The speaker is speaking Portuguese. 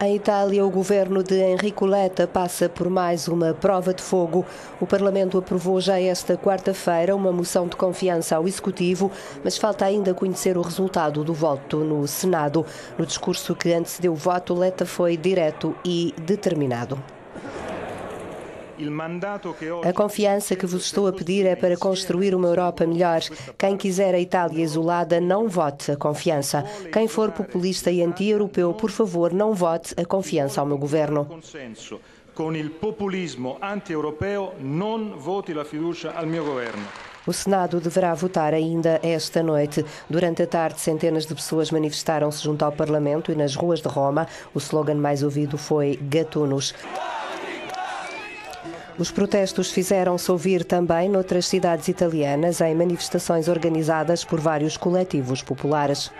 Em Itália, o governo de Enrico Letta passa por mais uma prova de fogo. O Parlamento aprovou já esta quarta-feira uma moção de confiança ao Executivo, mas falta ainda conhecer o resultado do voto no Senado. No discurso que antecedeu o voto, Letta foi direto e determinado. A confiança que vos estou a pedir é para construir uma Europa melhor. Quem quiser a Itália isolada, não vote a confiança. Quem for populista e anti-europeu, por favor, não vote a confiança ao meu governo. Populismo anti-europeu, fiducia governo. O Senado deverá votar ainda esta noite. Durante a tarde, centenas de pessoas manifestaram-se junto ao Parlamento e nas ruas de Roma. O slogan mais ouvido foi Gatunos. Os protestos fizeram-se ouvir também noutras cidades italianas em manifestações organizadas por vários coletivos populares.